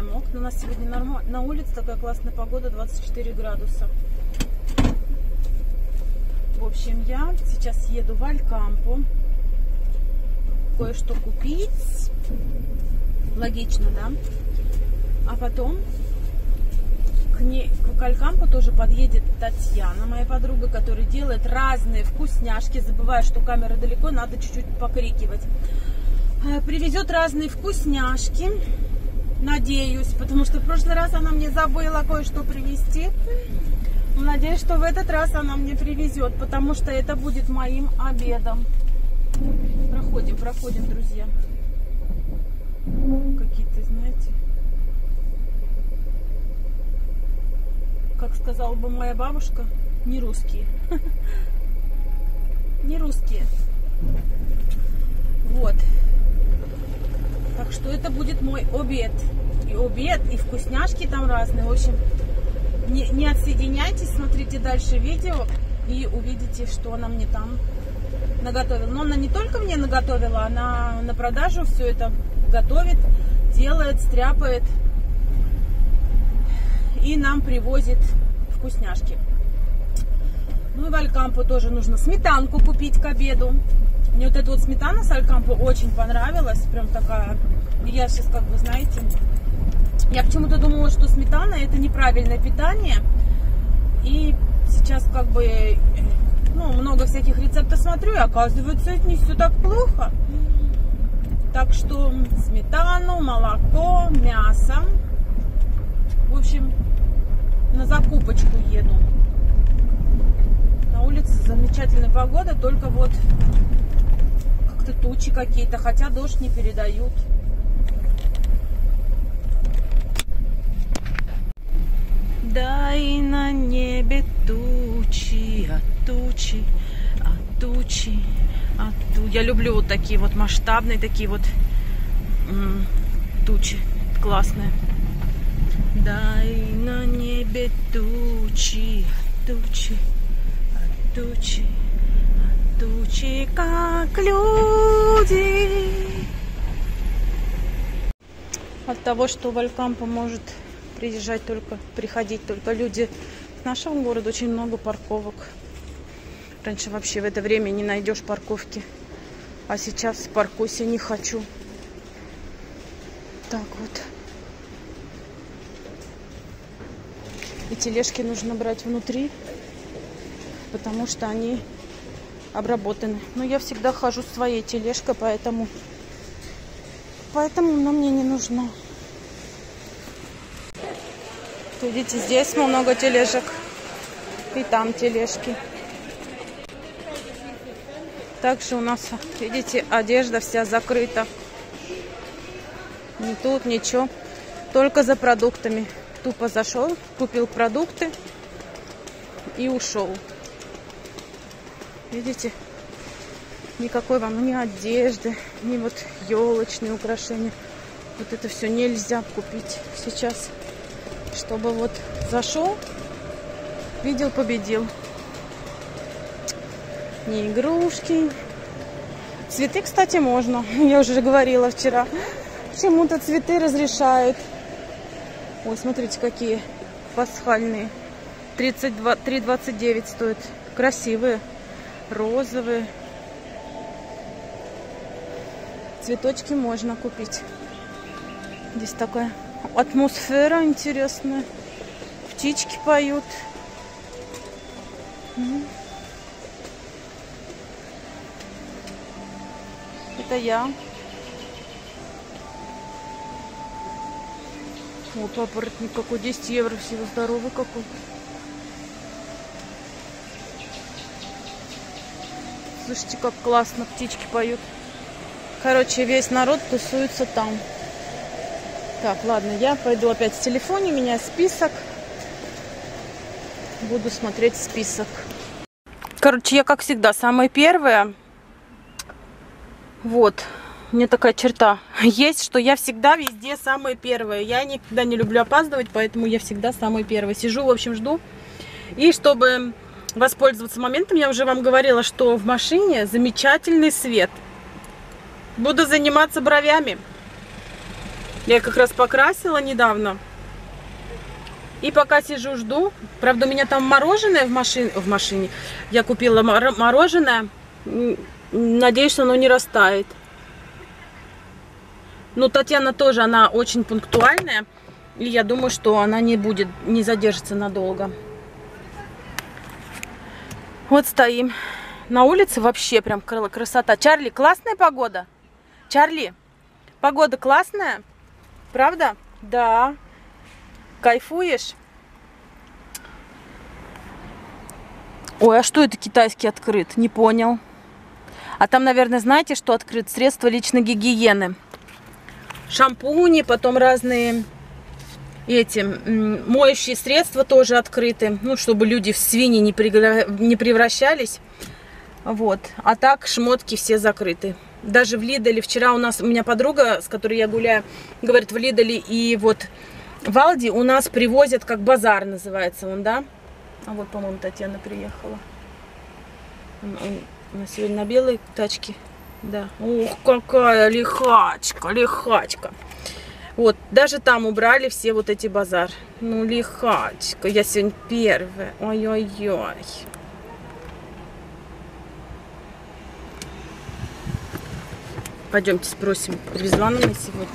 Открываем окна. У нас сегодня норма... на улице такая классная погода, 24 градуса. В общем, я сейчас еду в Алькампу кое-что купить. Логично, да? А потом к, ней, к Алькампу тоже подъедет Татьяна, моя подруга, которая делает разные вкусняшки. Забываю, что камера далеко, надо чуть-чуть покрикивать. Э, привезет разные вкусняшки. Надеюсь, потому что в прошлый раз она мне забыла кое-что привезти. Надеюсь, что в этот раз она мне привезет, потому что это будет моим обедом. Проходим, проходим, друзья. Какие-то, знаете, как сказала бы моя бабушка, не русские. Не русские. Вот. Что это будет мой обед. И обед, и вкусняшки там разные. В общем, не, не отсоединяйтесь, смотрите дальше видео и увидите, что она мне там наготовила. Но она не только мне наготовила, она на продажу все это готовит, делает, стряпает и нам привозит вкусняшки. Ну и в Алькампо тоже нужно сметанку купить к обеду. Мне вот эта вот сметана с Алькампо очень понравилась. Прям такая, я сейчас как бы, знаете, я почему-то думала, что сметана это неправильное питание. И сейчас как бы, ну, много всяких рецептов смотрю, и оказывается, это не все так плохо. Так что сметану, молоко, мясо. В общем, на закупочку еду. На улице замечательная погода, только вот как-то тучи какие-то, хотя дождь не передают. Да и на небе тучи, а тучи, а тучи, а ту. Я люблю вот такие вот масштабные, такие вот м -м, тучи классные. Да и на небе тучи, а тучи, а тучи, как люди. От того, что в Алькампо может приезжать только, приходить только люди в нашем городе очень много парковок. Раньше вообще в это время не найдешь парковки. А сейчас паркуйся не хочу. Так вот. И тележки нужно брать внутри, потому что они обработаны. Но я всегда хожу своей тележкой, поэтому, поэтому она мне не нужна. Видите, здесь много тележек. И там тележки. Также у нас, видите, одежда вся закрыта. Ни тут, ничего. Только за продуктами. Тупо зашел, купил продукты и ушел. Видите? Никакой вам ни одежды, ни вот елочные украшения. Вот это все нельзя купить сейчас чтобы вот зашел, видел, победил. Не игрушки. Цветы, кстати, можно. Я уже говорила вчера. Почему-то цветы разрешают. Ой, смотрите, какие пасхальные. 32, 3,29 стоят. Красивые. Розовые. Цветочки можно купить. Здесь такая атмосфера интересная. Птички поют. Это я. О, папоротник какой, 10 евро всего, здоровый какой. Слушайте, как классно птички поют. Короче, весь народ тусуется там. Так, ладно, я пойду опять в телефоне, у меня список. Буду смотреть список. Короче, я, как всегда, самая первая. Вот. У меня такая черта есть, что я всегда везде самая первая. Я никогда не люблю опаздывать, поэтому я всегда самая первая. Сижу, в общем, жду. И чтобы воспользоваться моментом, я уже вам говорила, что в машине замечательный свет. Буду заниматься бровями. Я как раз покрасила недавно. И пока сижу, жду. Правда, у меня там мороженое в машине. В машине. Я купила мороженое. Надеюсь, оно не растает. Ну, Татьяна тоже, она очень пунктуальная. И я думаю, что она не будет, не задержится надолго. Вот стоим. На улице вообще прям красота. Чарли, классная погода? Чарли, погода классная? Правда? Да. Кайфуешь? Ой, а что это китайский открыт? Не понял. А там, наверное, знаете, что открыт? Средства личной гигиены. Шампуни, потом разные эти моющие средства тоже открыты. Ну, чтобы люди в свиньи не, не превращались. Вот. А так шмотки все закрыты. Даже в Лидоле, вчера у нас, у меня подруга, с которой я гуляю, говорит, в Лидоле и вот в Алди у нас привозят, как базар называется он, да? А вот, по-моему, Татьяна приехала. Она сегодня на белой тачке. Да. Ух, какая лихачка, лихачка. Вот, даже там убрали все вот эти базар. Ну, лихачка. Я сегодня первая. Ой-ой-ой. Пойдемте спросим, привезла она мне сегодня.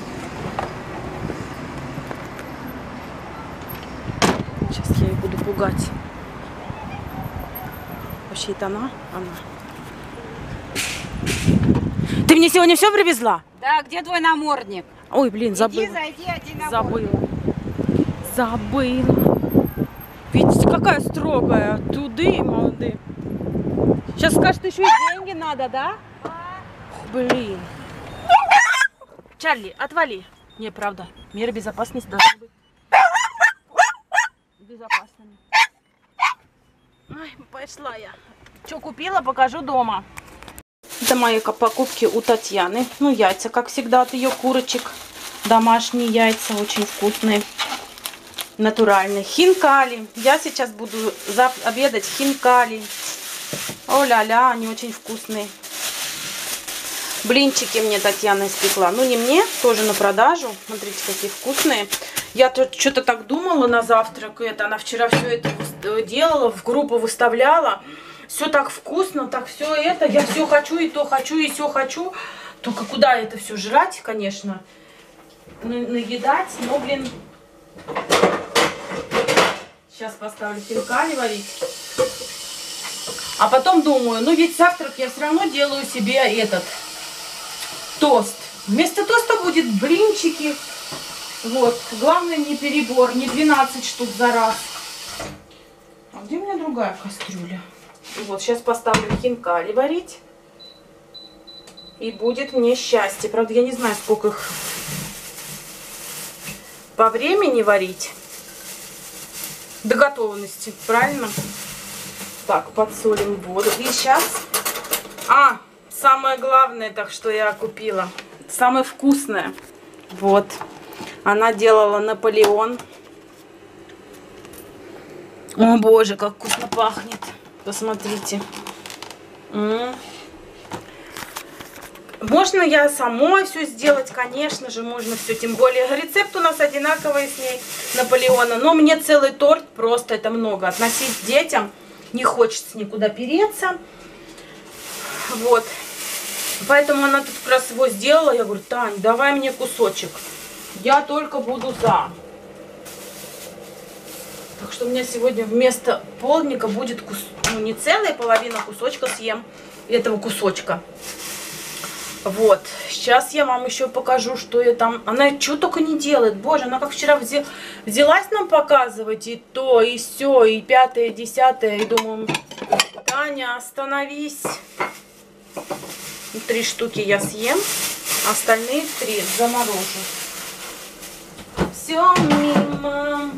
Сейчас я ее буду пугать. Вообще это она? Она. Ты мне сегодня все привезла? Да, где твой намордник? Ой, блин, забыла. Иди, зайди, один Забыла. Забыла. Видите, какая строгая. Туды, молоды. Сейчас скажет, еще и деньги надо, да? Блин. Чарли, отвали. Не, правда. Меры безопасности должны быть безопасными. Ай, пошла я. Что купила, покажу дома. Мои покупки у Татьяны. Ну, яйца, как всегда, от ее курочек. Домашние яйца, очень вкусные. Натуральные. Хинкали. Я сейчас буду обедать хинкали. О-ля-ля, они очень вкусные. Блинчики мне Татьяна испекла. Ну, не мне, тоже на продажу. Смотрите, какие вкусные. Я тут что-то так думала на завтрак. Это она вчера все это делала, в группу выставляла. Все так вкусно, так все это. Я все хочу, и то хочу, и все хочу. Только куда это все жрать, конечно. Наедать, но, блин... Сейчас поставлю хинкали варить. А потом думаю, ну ведь завтрак я все равно делаю себе этот тост. Вместо тоста будет блинчики. Вот. Главное не перебор, не 12 штук за раз. А где у меня другая кастрюля? Вот, сейчас поставлю хинкали варить. И будет мне счастье. Правда, я не знаю, сколько их по времени варить. До готовности, правильно? Так, подсолим воду. И сейчас... А, самое главное, так что я купила. Самое вкусное. Вот. Она делала Наполеон. О боже, как вкусно пахнет. Посмотрите. Можно я самой все сделать, конечно же, можно все. Тем более рецепт у нас одинаковый с ней Наполеона. Но мне целый торт просто это много. Относить детям не хочется никуда переться. Вот. Поэтому она тут как раз его сделала. Я говорю, Тань, давай мне кусочек. Я только буду за. Так что у меня сегодня вместо полдника будет кус... ну, не целая половина кусочка съем этого кусочка. Вот. Сейчас я вам еще покажу, что я там... Она что только не делает. Боже, она как вчера взял... взялась нам показывать и то, и все, и пятое, и десятое. И думаю, Таня, остановись. Три штуки я съем, остальные три заморожу. Все мимо.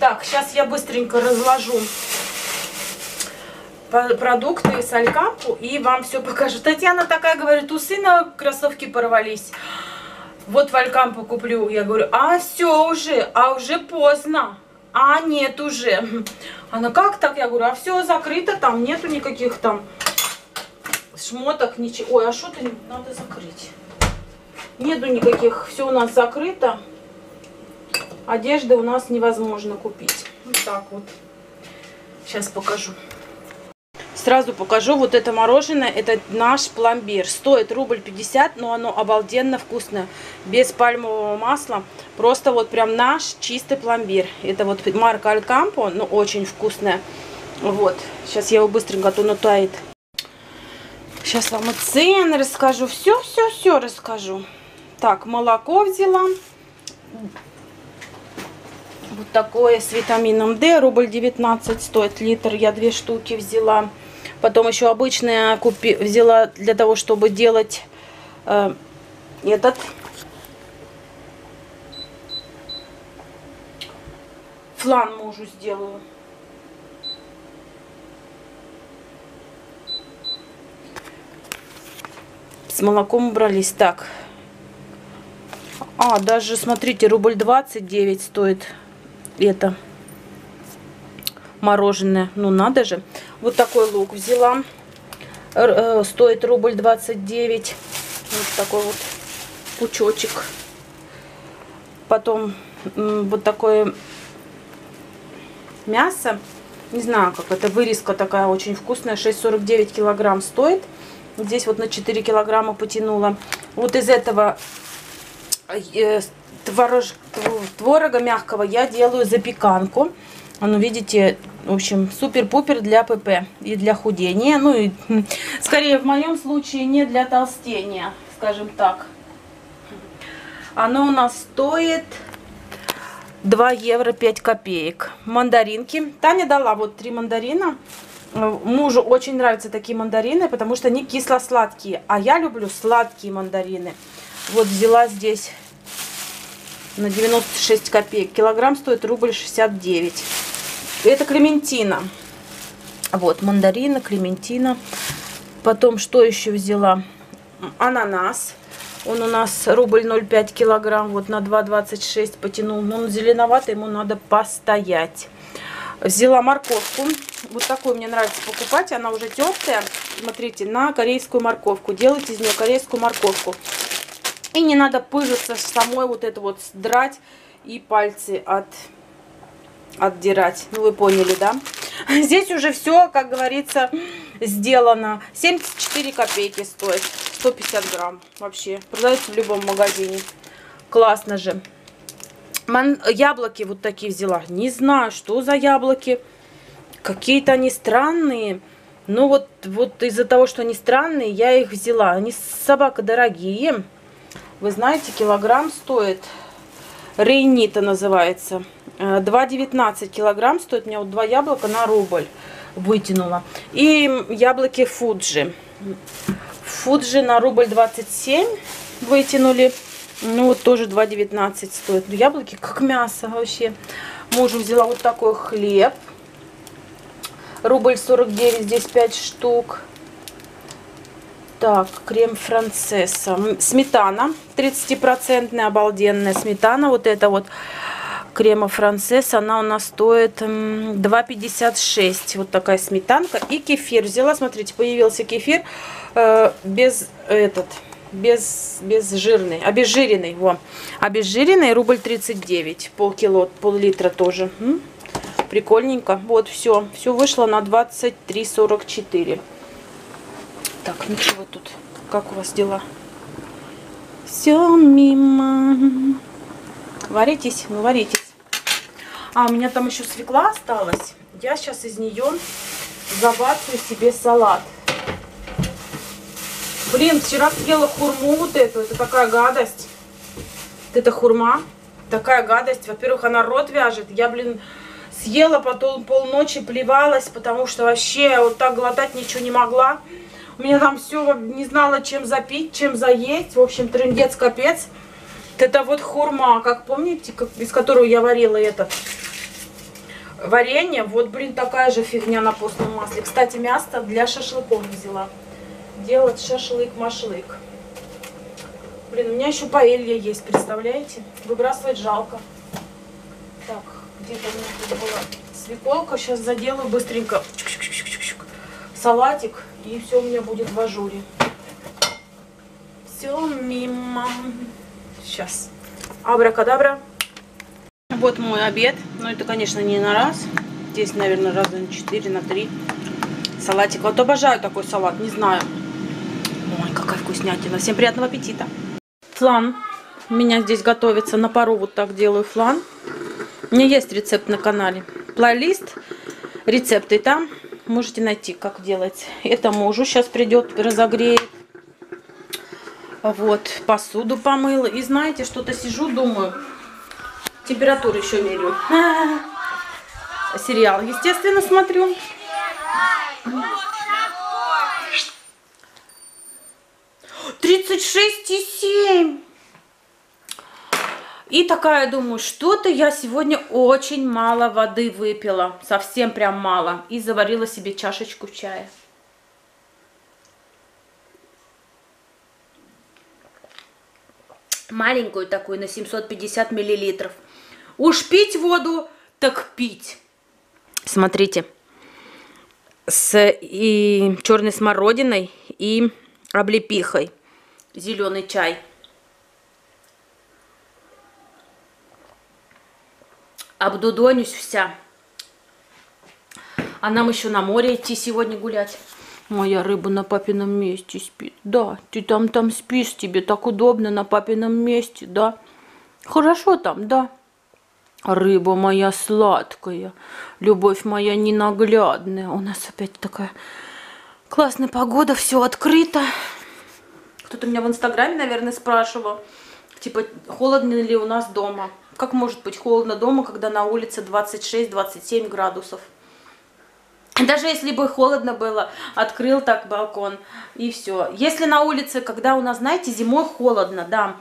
Так, сейчас я быстренько разложу продукты с Алькампу и вам все покажу. Татьяна такая говорит, у сына кроссовки порвались. Вот в Алькампо куплю. Я говорю, а все уже, а уже поздно. А нет уже. Она, как так? Я говорю, а все закрыто, там нету никаких там шмоток, ничего. Ой, а что-то надо закрыть. Нету никаких, все у нас закрыто. Одежды у нас невозможно купить. Вот так вот. Сейчас покажу. Сразу покажу, вот это мороженое, это наш пломбир. Стоит рубль 50, но оно обалденно вкусное. Без пальмового масла. Просто вот прям наш чистый пломбир. Это вот марка Алькампо, но очень вкусная. Вот, сейчас я его быстренько, а то оно тает. Сейчас вам и цены расскажу. Все, все, все расскажу. Так, молоко взяла. Вот такое с витамином D. Рубль 19 стоит литр. Я две штуки взяла. Потом еще обычные купи, взяла для того, чтобы делать э, этот флан мужу сделаю. С молоком убрались. Так. А, даже, смотрите, рубль 29 стоит это мороженое. Ну, надо же. Вот такой лук взяла. Э, стоит рубль 29. Вот такой вот пучочек. Потом вот такое мясо. Не знаю, как это. Вырезка такая очень вкусная. 6,49 килограмм стоит. Здесь вот на 4 килограмма потянула. Вот из этого э, творож, творога мягкого я делаю запеканку. Ну, видите, в общем, супер-пупер для ПП и для худения. Ну, и скорее в моем случае не для толстения, скажем так. Оно у нас стоит 2 евро 5 копеек. Мандаринки. Таня дала вот три мандарина. Мужу очень нравятся такие мандарины, потому что они кисло-сладкие. А я люблю сладкие мандарины. Вот взяла здесь на 96 копеек. Килограмм стоит рубль 69. Это клементина. Вот, мандарина, клементина. Потом, что еще взяла? Ананас. Он у нас рубль 0,5 килограмм. Вот на 2,26 потянул. Но он зеленоватый, ему надо постоять. Взяла морковку. Вот такую мне нравится покупать. Она уже тертая. Смотрите, на корейскую морковку. Делайте из нее корейскую морковку. И не надо пыжиться самой вот это вот драть и пальцы от отдирать. Ну, вы поняли, да? Здесь уже все, как говорится, сделано. 74 копейки стоит. 150 грамм вообще. Продается в любом магазине. Классно же. Ман... Яблоки вот такие взяла. Не знаю, что за яблоки. Какие-то они странные. Но вот, вот из-за того, что они странные, я их взяла. Они собака дорогие. Вы знаете, килограмм стоит. Рейнита называется. 2,19 килограмм стоит. У меня вот два яблока на рубль вытянула. И яблоки Фуджи. Фуджи на рубль 27 вытянули. Ну вот тоже 2,19 стоит. Ну, яблоки как мясо вообще. Мужу взяла вот такой хлеб. Рубль 49, здесь 5 штук. Так, крем францесса. Сметана 30% обалденная сметана. Вот это вот крема францесса. Она у нас стоит 2,56. Вот такая сметанка. И кефир взяла. Смотрите, появился кефир э, без этот без, без жирный, обезжиренный, во. Обезжиренный, рубль 39, полкило, пол-литра тоже. М? Прикольненько. Вот, все, все вышло на 23,44. Так, ну что вы тут, как у вас дела? Все мимо. Варитесь, ну варитесь. А, у меня там еще свекла осталась. Я сейчас из нее забацаю себе салат. Блин, вчера съела хурму вот эту. Это такая гадость. Вот это хурма. Такая гадость. Во-первых, она рот вяжет. Я, блин, съела, потом полночи плевалась, потому что вообще вот так глотать ничего не могла. У меня там все, не знала, чем запить, чем заесть. В общем, трындец капец. Это вот хурма, как помните, как, из которой я варила этот варенье. Вот, блин, такая же фигня на постном масле. Кстати, мясо для шашлыков взяла делать шашлык-машлык. Блин, у меня еще паэлья есть, представляете? Выбрасывать жалко. Так, где-то у меня тут была свеколка. Сейчас заделаю быстренько салатик. И все у меня будет в ажуре. Все мимо. Сейчас. Абракадабра. Вот мой обед. Но это, конечно, не на раз. Здесь, наверное, раза на 4, на 3. Салатик. Вот обожаю такой салат, не знаю. Ой, какая вкуснятина. Всем приятного аппетита. Флан. У меня здесь готовится на пару вот так делаю флан. У меня есть рецепт на канале. Плейлист, рецепты там. Можете найти, как делать. Это мужу сейчас придет, разогреет. Вот, посуду помыла. И знаете, что-то сижу, думаю. Температуру еще мерю. Сериал, естественно, смотрю. Тридцать шесть и семь. И такая думаю, что-то я сегодня очень мало воды выпила. Совсем прям мало. И заварила себе чашечку чая. Маленькую такую на 750 миллилитров. Уж пить воду, так пить. Смотрите. С и черной смородиной и облепихой. Зеленый чай. Обдудонюсь вся. А нам еще на море идти сегодня гулять. Моя рыба на папином месте спит. Да, ты там там спишь, тебе так удобно на папином месте, да? Хорошо там, да? Рыба моя сладкая, любовь моя ненаглядная. У нас опять такая классная погода, все открыто. Кто-то меня в инстаграме, наверное, спрашивал, типа, холодно ли у нас дома. Как может быть холодно дома, когда на улице 26-27 градусов? Даже если бы холодно было, открыл так балкон и все. Если на улице, когда у нас, знаете, зимой холодно, да,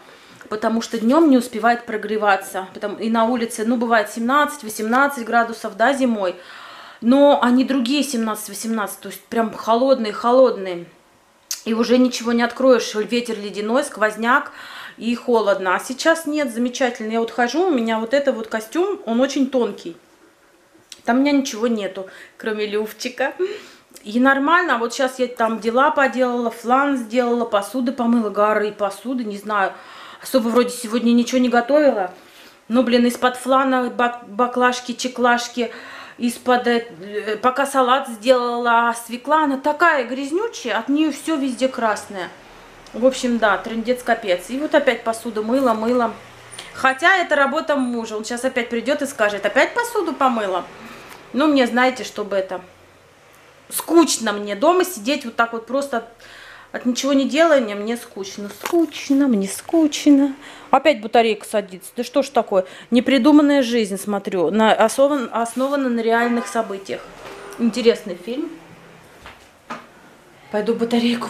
потому что днем не успевает прогреваться. И на улице, ну, бывает 17-18 градусов, да, зимой. Но они другие 17-18, то есть прям холодные-холодные. И уже ничего не откроешь, ветер ледяной, сквозняк и холодно. А сейчас нет, замечательно. Я вот хожу, у меня вот это вот костюм, он очень тонкий. Там у меня ничего нету, кроме люфчика. И нормально, вот сейчас я там дела поделала, флан сделала, посуды помыла, горы посуды, не знаю. Особо вроде сегодня ничего не готовила. Ну, блин, из-под флана бак баклажки, чеклашки, из-под... Э, пока салат сделала, свекла, она такая грязнючая, от нее все везде красное. В общем, да, трендец капец. И вот опять посуду мыла, мыла. Хотя это работа мужа. Он сейчас опять придет и скажет, опять посуду помыла. Ну, мне, знаете, чтобы это... Скучно мне дома сидеть вот так вот просто от, ничего не делания. Мне скучно. Скучно, мне скучно. Опять батарейка садится. Да что ж такое? Непридуманная жизнь, смотрю. На, основан, основана на реальных событиях. Интересный фильм. Пойду батарейку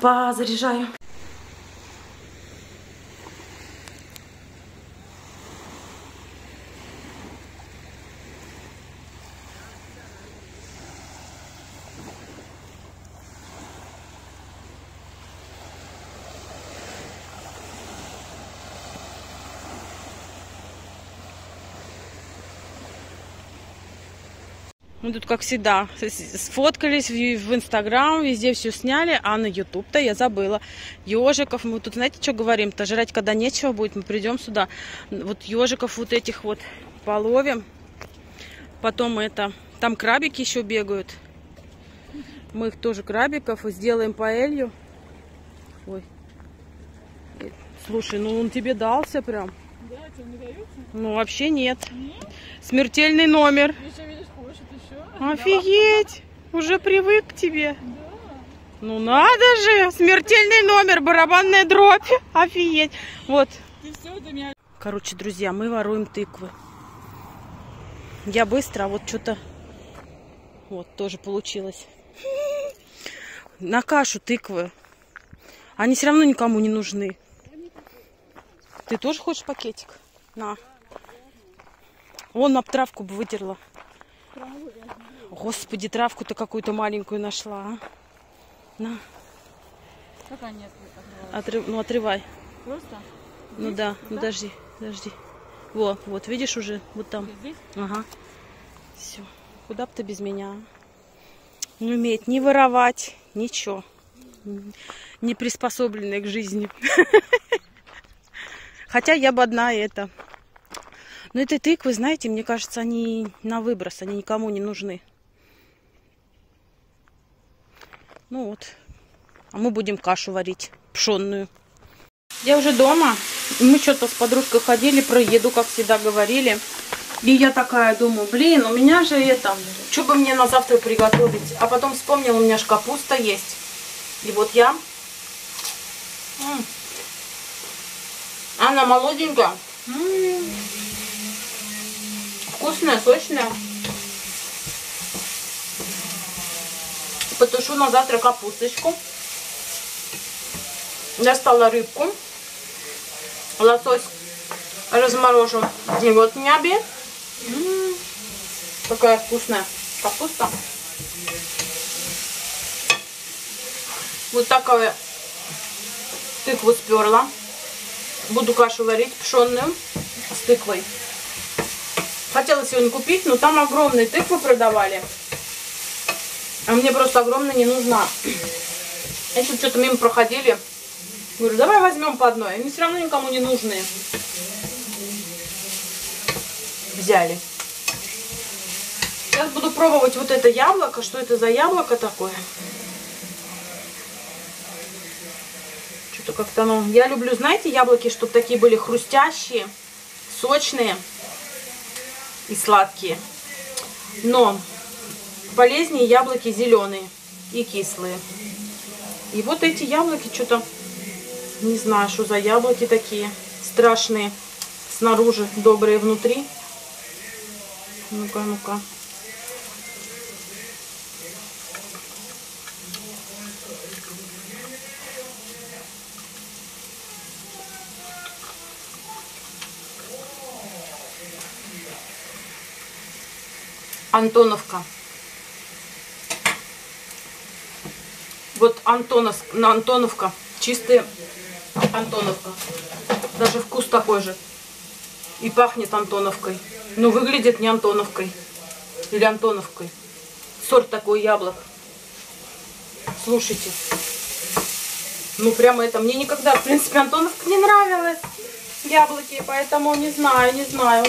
позаряжаю. Мы тут, как всегда, сфоткались в Инстаграм, везде все сняли, а на Ютуб-то я забыла. Ежиков, мы тут, знаете, что говорим-то? Жрать, когда нечего будет, мы придем сюда. Вот ежиков вот этих вот половим. Потом это, там крабики еще бегают. Мы их тоже крабиков сделаем паэлью. Ой. Слушай, ну он тебе дался прям. Да, что, не даются? Ну, вообще нет. Нет? Смертельный номер. Еще. Офигеть! Уже привык к тебе. Ну надо же! Смертельный номер, барабанная дробь. Офигеть. Вот. Короче, друзья, мы воруем тыквы. Я быстро, а вот что-то... Вот, тоже получилось. На кашу тыквы. Они все равно никому не нужны. Ты тоже хочешь пакетик? На. Вон об травку бы вытерла. Господи, травку-то какую-то маленькую нашла. а. На, Как они отрыв... ну отрывай. Просто? Ну да, ну подожди, подожди. Во, вот, видишь уже, вот там. Здесь? Ага. Все. Куда бы ты без меня? Не умеет ни воровать, ничего. Не приспособленная к жизни. Хотя я бы одна это. Но это тыквы, знаете, мне кажется, они на выброс, они никому не нужны. Ну вот. А мы будем кашу варить, пшенную. Я уже дома. Мы что-то с подружкой ходили про еду, как всегда говорили. И я такая думаю, блин, у меня же это, что бы мне на завтра приготовить? А потом вспомнила, у меня же капуста есть. И вот я... Она молоденькая. М. Вкусная, сочная. Потушу на завтра капусточку. Достала рыбку. Лосось разморожу. И вот у меня обед. М, Какая вкусная капуста. Вот такая тыкву сперла. Буду кашу варить пшенную с тыквой. Хотела сегодня купить, но там огромные тыквы продавали. А мне просто огромная не нужна. Если что-то мимо проходили, говорю, давай возьмем по одной. Они все равно никому не нужные. Взяли. Сейчас буду пробовать вот это яблоко. Что это за яблоко такое? Что-то как-то оно... Я люблю, знаете, яблоки, чтобы такие были хрустящие, сочные и сладкие. Но полезнее яблоки зеленые и кислые. И вот эти яблоки что-то, не знаю, что за яблоки такие, страшные снаружи, добрые внутри. Ну-ка, ну-ка. Антоновка. Вот Антонов, на Антоновка. Чистая Антоновка. Даже вкус такой же. И пахнет Антоновкой. Но выглядит не Антоновкой. Или Антоновкой. Сорт такой яблок. Слушайте. Ну прямо это. Мне никогда, в принципе, Антоновка не нравилась. Яблоки, поэтому не знаю, не знаю.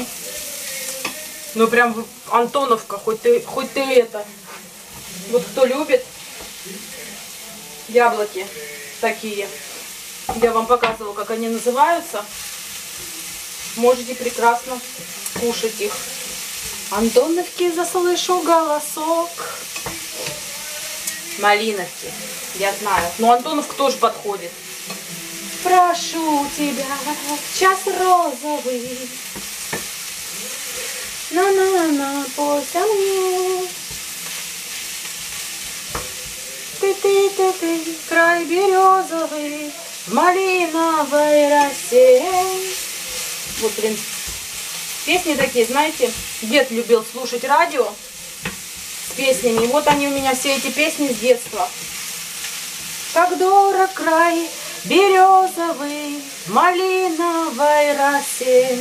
Ну прям Антоновка, хоть ты, хоть ты это. Вот кто любит яблоки такие. Я вам показывала, как они называются. Можете прекрасно кушать их. Антоновки заслышу голосок. Малиновки, я знаю. Но Антоновка тоже подходит. Прошу тебя, в час розовый. На-на-на, пусть о мне. Ты-ты-ты-ты, край березовый, в малиновой росе. Вот, блин, песни такие, знаете, дед любил слушать радио с песнями. И вот они у меня все эти песни с детства. Как дорог край березовый, малиновой росе.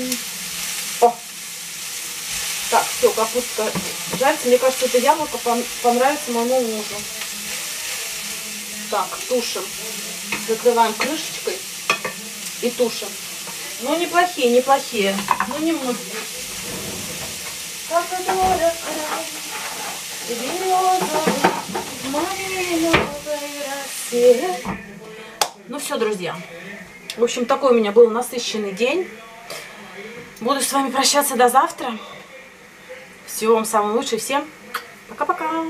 Так, все, капустка жарится. Мне кажется, это яблоко пон- понравится моему мужу. Так, тушим. Закрываем крышечкой и тушим. Ну, неплохие, неплохие. Ну, немного. Как росе. Ну все, друзья. В общем, такой у меня был насыщенный день. Буду с вами прощаться до завтра. Всего вам самого лучшего. Всем пока-пока.